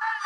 Ah!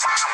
Wow.